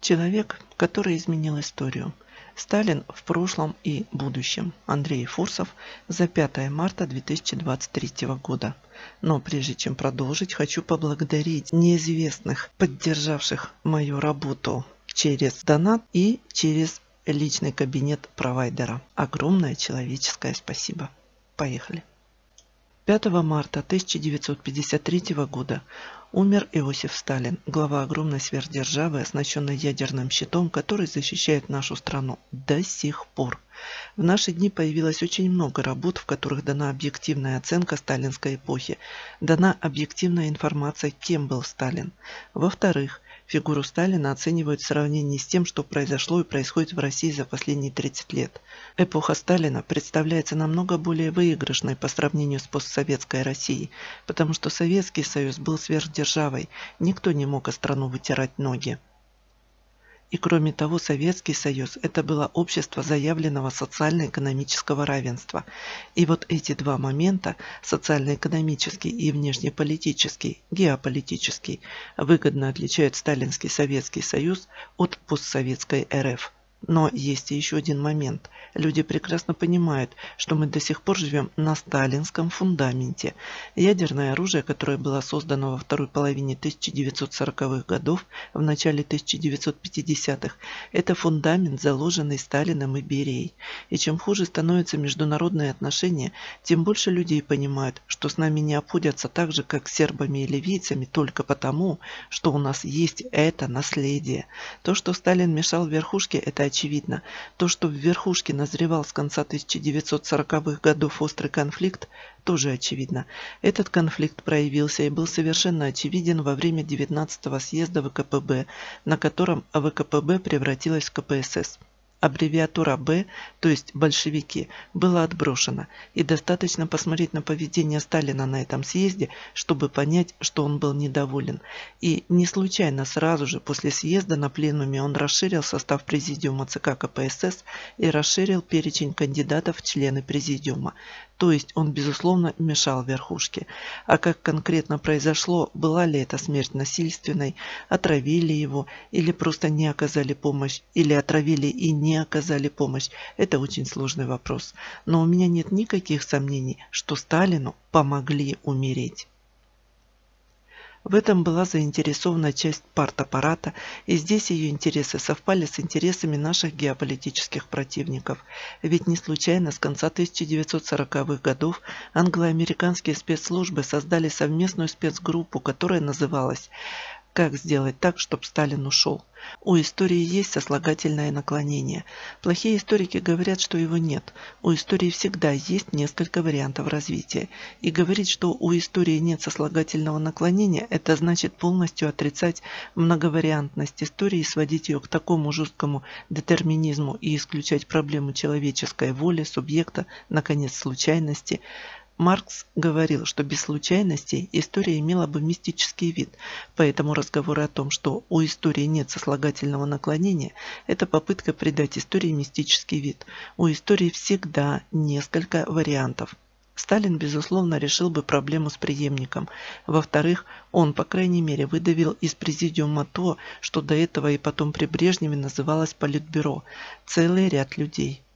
Человек, который изменил историю. Сталин в прошлом и будущем. Андрей Фурсов за 5 марта 2023 года. Но прежде чем продолжить, хочу поблагодарить неизвестных, поддержавших мою работу через донат и через личный кабинет провайдера. Огромное человеческое спасибо. Поехали. 5 марта 1953 года умер Иосиф Сталин, глава огромной сверхдержавы, оснащенной ядерным щитом, который защищает нашу страну до сих пор. В наши дни появилось очень много работ, в которых дана объективная оценка сталинской эпохи, дана объективная информация, кем был Сталин. Во-вторых, Фигуру Сталина оценивают в сравнении с тем, что произошло и происходит в России за последние 30 лет. Эпоха Сталина представляется намного более выигрышной по сравнению с постсоветской Россией, потому что Советский Союз был сверхдержавой, никто не мог о страну вытирать ноги. И кроме того, Советский Союз – это было общество заявленного социально-экономического равенства. И вот эти два момента – социально-экономический и внешнеполитический, геополитический – выгодно отличают Сталинский Советский Союз от постсоветской РФ – но есть и еще один момент. Люди прекрасно понимают, что мы до сих пор живем на сталинском фундаменте. Ядерное оружие, которое было создано во второй половине 1940-х годов, в начале 1950-х, это фундамент, заложенный Сталином и Берией. И чем хуже становятся международные отношения, тем больше людей понимают, что с нами не обходятся так же, как с сербами и ливийцами, только потому, что у нас есть это наследие. То, что Сталин мешал верхушке, это очевидно. То, что в верхушке назревал с конца 1940-х годов острый конфликт, тоже очевидно. Этот конфликт проявился и был совершенно очевиден во время 19-го съезда ВКПБ, на котором ВКПБ превратилась в КПСС. Аббревиатура «Б», то есть большевики, была отброшена, и достаточно посмотреть на поведение Сталина на этом съезде, чтобы понять, что он был недоволен. И не случайно сразу же после съезда на пленуме он расширил состав президиума ЦК КПСС и расширил перечень кандидатов в члены президиума. То есть он, безусловно, мешал верхушке. А как конкретно произошло, была ли это смерть насильственной, отравили его или просто не оказали помощь, или отравили и не оказали помощь, это очень сложный вопрос. Но у меня нет никаких сомнений, что Сталину помогли умереть. В этом была заинтересована часть партаппарата, и здесь ее интересы совпали с интересами наших геополитических противников. Ведь не случайно с конца 1940-х годов англо-американские спецслужбы создали совместную спецгруппу, которая называлась как сделать так, чтобы Сталин ушел? У истории есть сослагательное наклонение. Плохие историки говорят, что его нет. У истории всегда есть несколько вариантов развития. И говорить, что у истории нет сослагательного наклонения, это значит полностью отрицать многовариантность истории, сводить ее к такому жесткому детерминизму и исключать проблему человеческой воли, субъекта, наконец, случайности. Маркс говорил, что без случайностей история имела бы мистический вид, поэтому разговоры о том, что у истории нет сослагательного наклонения, это попытка придать истории мистический вид. У истории всегда несколько вариантов. Сталин, безусловно, решил бы проблему с преемником. Во-вторых, он, по крайней мере, выдавил из президиума то, что до этого и потом при Брежневе называлось Политбюро – целый ряд людей –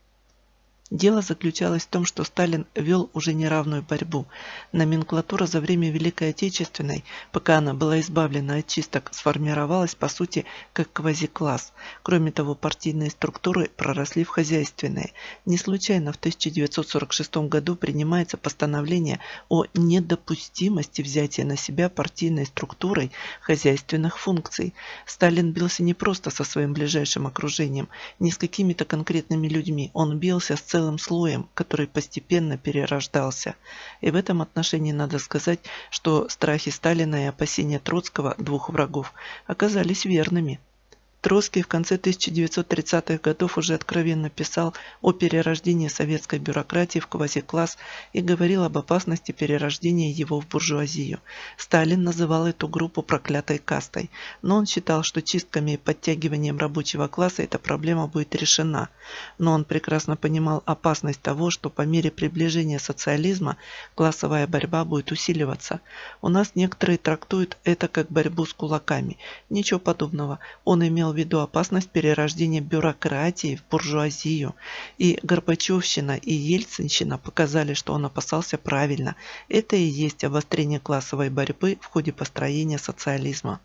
Дело заключалось в том, что Сталин вел уже неравную борьбу. Номенклатура за время Великой Отечественной, пока она была избавлена от чисток, сформировалась по сути как квазикласс. Кроме того, партийные структуры проросли в хозяйственные. Не случайно в 1946 году принимается постановление о недопустимости взятия на себя партийной структурой хозяйственных функций. Сталин бился не просто со своим ближайшим окружением, не с какими-то конкретными людьми, он бился с целым целым слоем, который постепенно перерождался. И в этом отношении надо сказать, что страхи Сталина и опасения Троцкого, двух врагов, оказались верными. Троцкий в конце 1930-х годов уже откровенно писал о перерождении советской бюрократии в квазикласс и говорил об опасности перерождения его в буржуазию. Сталин называл эту группу проклятой кастой, но он считал, что чистками и подтягиванием рабочего класса эта проблема будет решена. Но он прекрасно понимал опасность того, что по мере приближения социализма классовая борьба будет усиливаться. У нас некоторые трактуют это как борьбу с кулаками. Ничего подобного. Он имел имел в виду опасность перерождения бюрократии в буржуазию. И Горбачевщина, и Ельцинщина показали, что он опасался правильно. Это и есть обострение классовой борьбы в ходе построения социализма.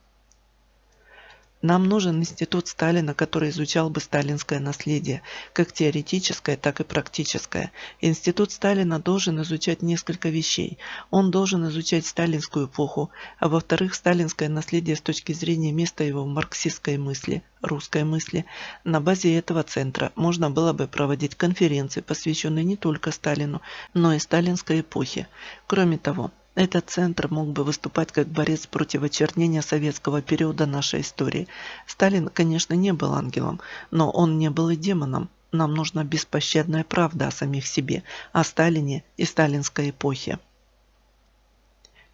Нам нужен институт Сталина, который изучал бы сталинское наследие, как теоретическое, так и практическое. Институт Сталина должен изучать несколько вещей. Он должен изучать сталинскую эпоху, а во-вторых, сталинское наследие с точки зрения места его в марксистской мысли, русской мысли. На базе этого центра можно было бы проводить конференции, посвященные не только Сталину, но и сталинской эпохе. Кроме того, этот центр мог бы выступать как борец против очернения советского периода нашей истории. Сталин, конечно, не был ангелом, но он не был и демоном. Нам нужна беспощадная правда о самих себе, о Сталине и сталинской эпохе.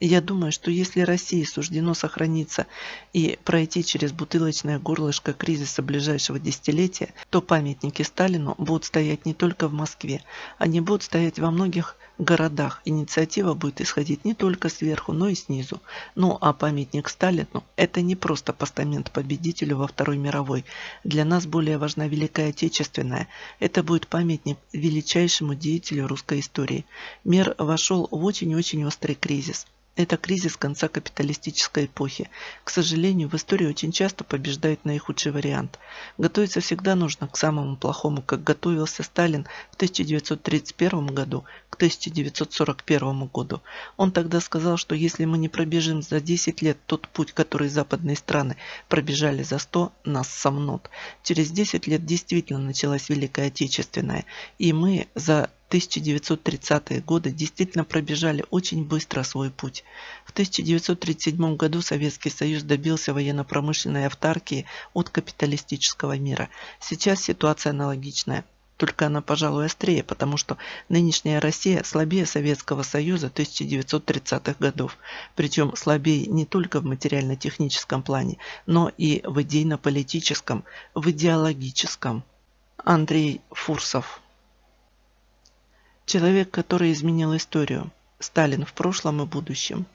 Я думаю, что если России суждено сохраниться и пройти через бутылочное горлышко кризиса ближайшего десятилетия, то памятники Сталину будут стоять не только в Москве, они будут стоять во многих городах. Инициатива будет исходить не только сверху, но и снизу. Ну а памятник Сталину – это не просто постамент победителю во Второй мировой. Для нас более важна Великая Отечественная. Это будет памятник величайшему деятелю русской истории. Мир вошел в очень-очень острый кризис. Это кризис конца капиталистической эпохи. К сожалению, в истории очень часто побеждает наихудший вариант. Готовиться всегда нужно к самому плохому, как готовился Сталин в 1931 году к 1941 году. Он тогда сказал, что если мы не пробежим за 10 лет тот путь, который западные страны пробежали за 100, нас сомнут. Через 10 лет действительно началась Великая Отечественная, и мы за 1930-е годы действительно пробежали очень быстро свой путь. В 1937 году Советский Союз добился военно-промышленной автаркии от капиталистического мира. Сейчас ситуация аналогичная. Только она, пожалуй, острее, потому что нынешняя Россия слабее Советского Союза 1930-х годов. Причем слабее не только в материально-техническом плане, но и в идейно-политическом, в идеологическом. Андрей Фурсов Человек, который изменил историю. Сталин в прошлом и будущем.